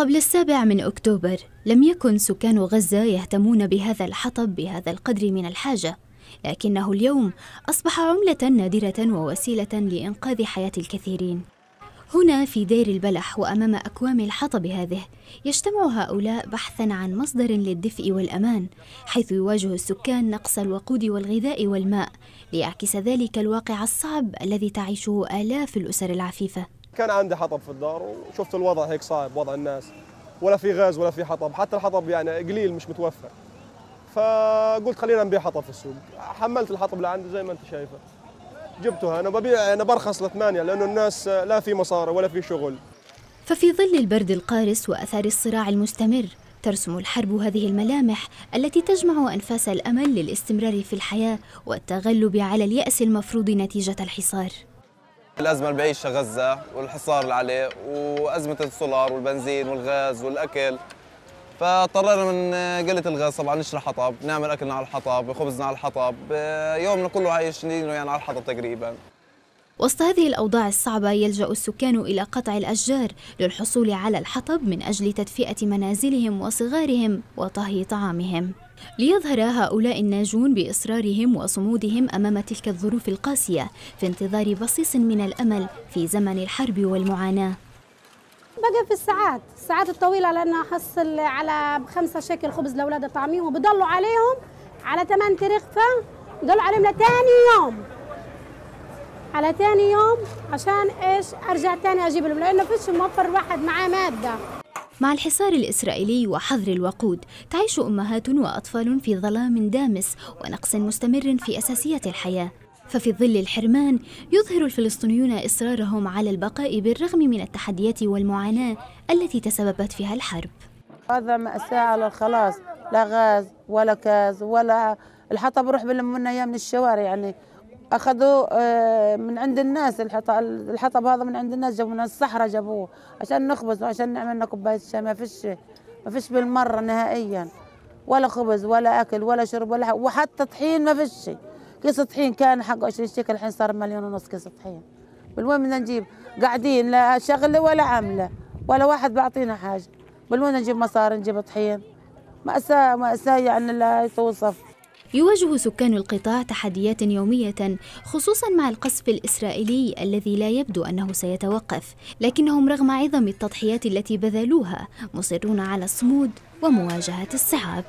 قبل السابع من أكتوبر لم يكن سكان غزة يهتمون بهذا الحطب بهذا القدر من الحاجة لكنه اليوم أصبح عملة نادرة ووسيلة لإنقاذ حياة الكثيرين. هنا في دير البلح وأمام أكوام الحطب هذه يجتمع هؤلاء بحثا عن مصدر للدفء والأمان حيث يواجه السكان نقص الوقود والغذاء والماء ليعكس ذلك الواقع الصعب الذي تعيشه آلاف الأسر العفيفة. كان عندي حطب في الدار وشفت الوضع هيك صعب وضع الناس. ولا في غاز ولا في حطب حتى الحطب يعني قليل مش متوفر. فقلت خلينا نبيع حطب في السوق. حملت الحطب اللي عندي زي ما انت شايفه. جبته أنا ببيع أنا برخص لثمانية لأنه الناس لا في مصاري ولا في شغل. ففي ظل البرد القارس وأثار الصراع المستمر ترسم الحرب هذه الملامح التي تجمع أنفاس الأمل للاستمرار في الحياة والتغلب على اليأس المفروض نتيجة الحصار. الأزمة اللي بعيشها غزة والحصار اللي عليه وأزمة السولار والبنزين والغاز والأكل. فاضطرينا من قلة الغاز طبعا نشتري حطب نعمل أكلنا على الحطب خبزنا على الحطب. يومنا كله عايشين يعني على الحطب تقريبا. وسط هذه الأوضاع الصعبة يلجأ السكان إلى قطع الأشجار للحصول على الحطب من أجل تدفئة منازلهم وصغارهم وطهي طعامهم. ليظهر هؤلاء الناجون بإصرارهم وصمودهم أمام تلك الظروف القاسية في انتظار بصيص من الأمل في زمن الحرب والمعاناة. بقى في الساعات. الساعات الطويلة لأن أحصل على خمسة شكل خبز لأولاد الطعمين وبضلوا عليهم على ثمان ترغفة بضلوا عليهم لتاني يوم. على تاني يوم عشان إيش أرجع تاني أجيب لهم لأنه فيش موفر واحد معاه مادة. مع الحصار الإسرائيلي وحظر الوقود تعيش أمهات وأطفال في ظلام دامس ونقص مستمر في أساسيات الحياة. ففي ظل الحرمان يظهر الفلسطينيون إصرارهم على البقاء بالرغم من التحديات والمعاناة التي تسببت فيها الحرب. هذا مأساة على الخلاص لا غاز ولا كاز ولا الحطب بروح بلم منا اياه من الشوارع يعني. اخذوه من عند الناس الحطب هذا من عند الناس جابوا من الصحراء جابوه عشان نخبز وعشان نعمل لنا كوباية شاي. ما فيش ما فيش بالمرة نهائيا ولا خبز ولا أكل ولا شرب ولا وحتى طحين ما فيش شيء. كيس طحين كان حقه 20 شيكل الحين صار مليون ونص كيس طحين. بالوين بدنا نجيب قاعدين لا شغلة ولا عملة ولا واحد بيعطينا حاجة. بالوين نجيب مصاري نجيب طحين. مأساة مأساة يعني لا توصف. يواجه سكان القطاع تحديات يومية خصوصا مع القصف الإسرائيلي الذي لا يبدو أنه سيتوقف لكنهم رغم عظم التضحيات التي بذلوها مصرون على الصمود ومواجهة الصعاب